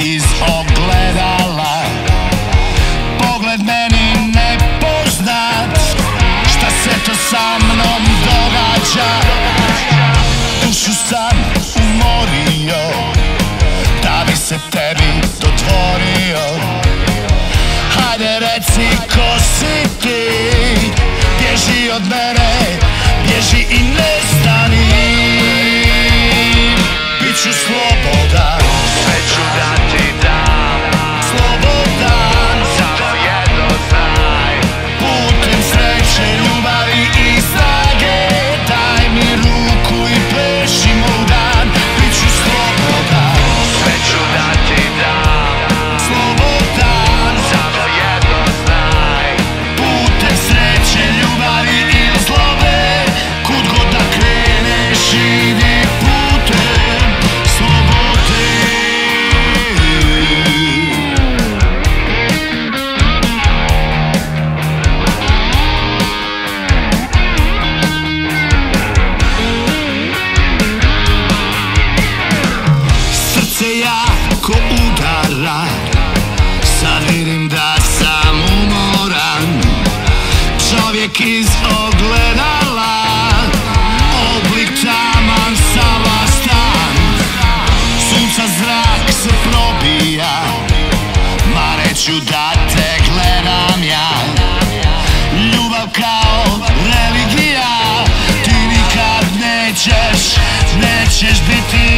iz ogledala čovjek iz ogledala Oblik taman savastan Sunca zrak se probija Ma reću da te gledam ja. Ljubav kao religija Ti nikad nećeš, nećeš biti